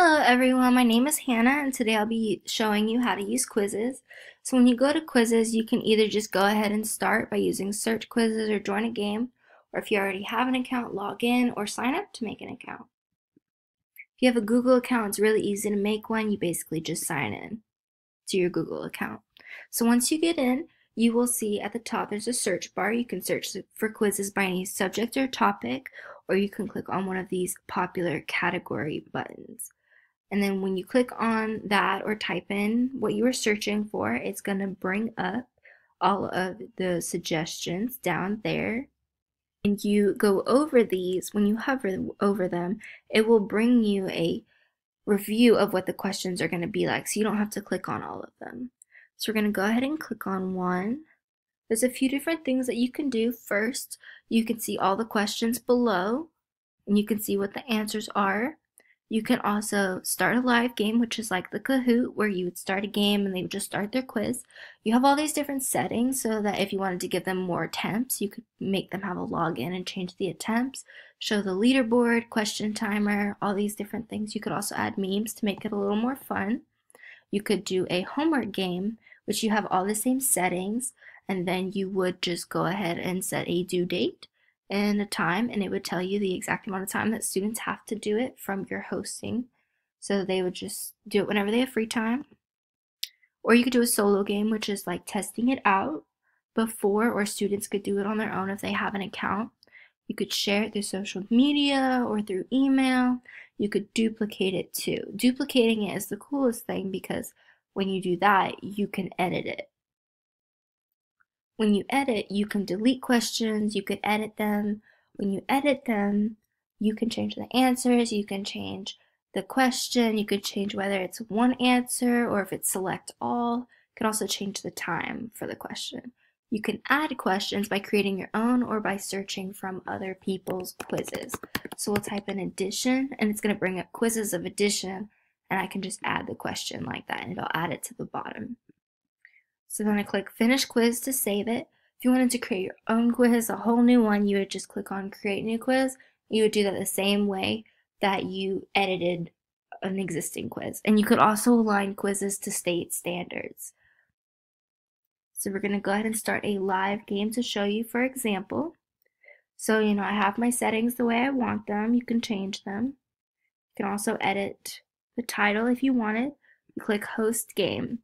Hello everyone, my name is Hannah and today I'll be showing you how to use Quizizz. So when you go to Quizizz, you can either just go ahead and start by using search quizzes or join a game, or if you already have an account, log in or sign up to make an account. If you have a Google account, it's really easy to make one. You basically just sign in to your Google account. So once you get in, you will see at the top there's a search bar. You can search for quizzes by any subject or topic, or you can click on one of these popular category buttons. And then when you click on that or type in what you were searching for, it's going to bring up all of the suggestions down there. And you go over these, when you hover over them, it will bring you a review of what the questions are going to be like. So you don't have to click on all of them. So we're going to go ahead and click on one. There's a few different things that you can do. First, you can see all the questions below and you can see what the answers are. You can also start a live game, which is like the Kahoot, where you would start a game and they would just start their quiz. You have all these different settings so that if you wanted to give them more attempts, you could make them have a login and change the attempts, show the leaderboard, question timer, all these different things. You could also add memes to make it a little more fun. You could do a homework game, which you have all the same settings, and then you would just go ahead and set a due date and a time and it would tell you the exact amount of time that students have to do it from your hosting. So they would just do it whenever they have free time. Or you could do a solo game, which is like testing it out before, or students could do it on their own if they have an account. You could share it through social media or through email. You could duplicate it too. Duplicating it is the coolest thing because when you do that, you can edit it when you edit, you can delete questions, you could edit them. When you edit them, you can change the answers, you can change the question, you could change whether it's one answer or if it's select all. You can also change the time for the question. You can add questions by creating your own or by searching from other people's quizzes. So we'll type in addition and it's going to bring up quizzes of addition and I can just add the question like that and it'll add it to the bottom. So then I click finish quiz to save it. If you wanted to create your own quiz, a whole new one, you would just click on create new quiz. You would do that the same way that you edited an existing quiz. And you could also align quizzes to state standards. So we're going to go ahead and start a live game to show you, for example. So, you know, I have my settings the way I want them. You can change them. You can also edit the title if you want it. Click host game.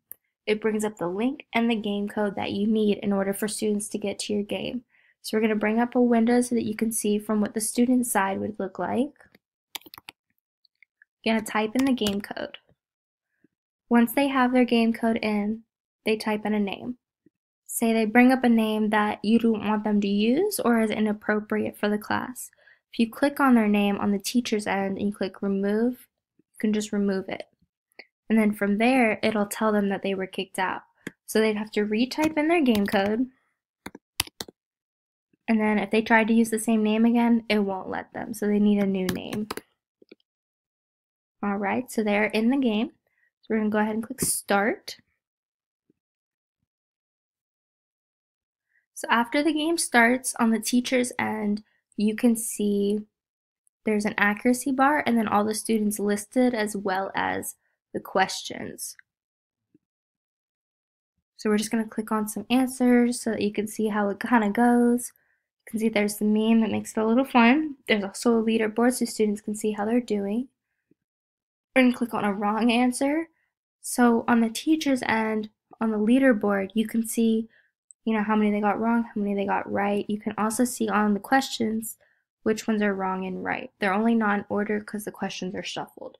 It brings up the link and the game code that you need in order for students to get to your game. So we're going to bring up a window so that you can see from what the student side would look like. You're going to type in the game code. Once they have their game code in, they type in a name. Say they bring up a name that you don't want them to use or is inappropriate for the class. If you click on their name on the teacher's end and you click remove, you can just remove it. And then from there, it'll tell them that they were kicked out. So they'd have to retype in their game code. And then if they tried to use the same name again, it won't let them. So they need a new name. All right, so they're in the game. So we're to go ahead and click start. So after the game starts on the teacher's end, you can see there's an accuracy bar and then all the students listed as well as the questions. So we're just going to click on some answers so that you can see how it kind of goes. You can see there's the meme that makes it a little fun. There's also a leaderboard so students can see how they're doing. We're going to click on a wrong answer. So on the teacher's end, on the leaderboard, you can see you know how many they got wrong, how many they got right. You can also see on the questions which ones are wrong and right. They're only not in order because the questions are shuffled.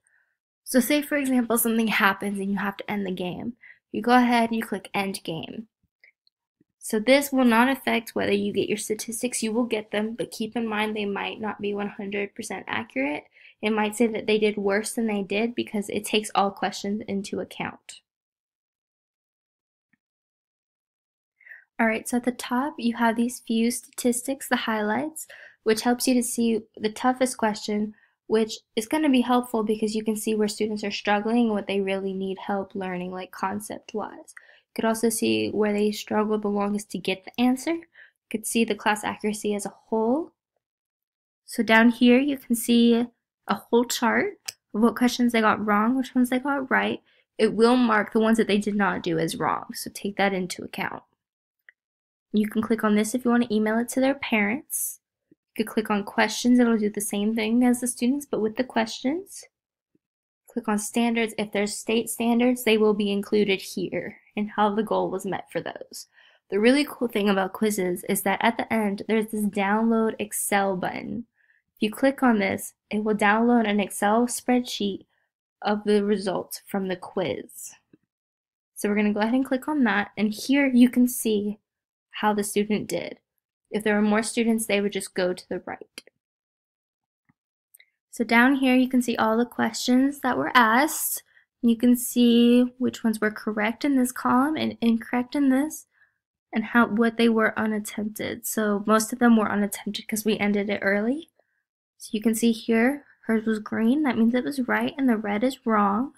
So say for example something happens and you have to end the game. You go ahead and you click end game. So this will not affect whether you get your statistics, you will get them, but keep in mind they might not be 100% accurate. It might say that they did worse than they did because it takes all questions into account. Alright, so at the top you have these few statistics, the highlights, which helps you to see the toughest question which is going to be helpful because you can see where students are struggling and what they really need help learning, like concept wise. You could also see where they struggle the longest to get the answer. You could see the class accuracy as a whole. So down here you can see a whole chart of what questions they got wrong, which ones they got right. It will mark the ones that they did not do as wrong, so take that into account. You can click on this if you want to email it to their parents. You could click on questions, it'll do the same thing as the students, but with the questions. Click on standards. If there's state standards, they will be included here and how the goal was met for those. The really cool thing about Quizizz is that at the end, there's this download Excel button. If you click on this, it will download an Excel spreadsheet of the results from the quiz. So we're going to go ahead and click on that. And here you can see how the student did. If there were more students, they would just go to the right. So down here, you can see all the questions that were asked. You can see which ones were correct in this column and incorrect in this, and how what they were unattempted. So most of them were unattempted because we ended it early. So you can see here, hers was green, that means it was right, and the red is wrong.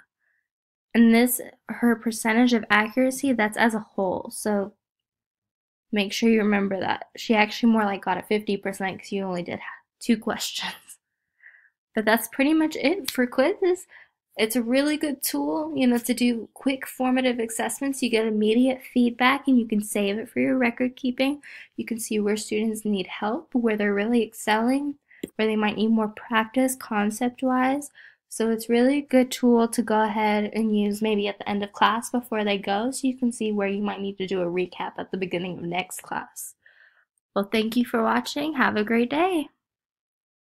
And this, her percentage of accuracy, that's as a whole. So make sure you remember that. She actually more like got a 50% because you only did two questions. But that's pretty much it for Quizizz. It's a really good tool, you know, to do quick formative assessments. You get immediate feedback and you can save it for your record keeping. You can see where students need help, where they're really excelling, where they might need more practice concept wise. So it's really a good tool to go ahead and use maybe at the end of class before they go so you can see where you might need to do a recap at the beginning of next class. Well, thank you for watching. Have a great day.